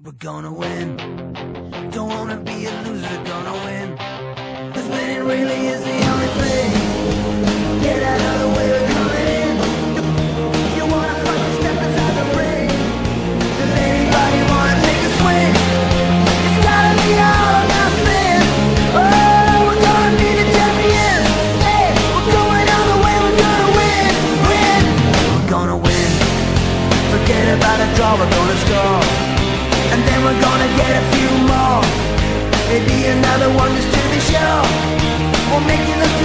We're gonna win. Don't wanna be a loser, gonna win. Cause winning really is the only thing. Get out of the way, we're coming in. You wanna just step inside the ring. Does anybody wanna take a swing? It's gotta be all or nothing. Oh, we're gonna be the champions. Hey, we're going all the way, we're gonna win, win. We're gonna win. Forget about a draw, we're gonna score. Maybe another one just to be sure. Will make you look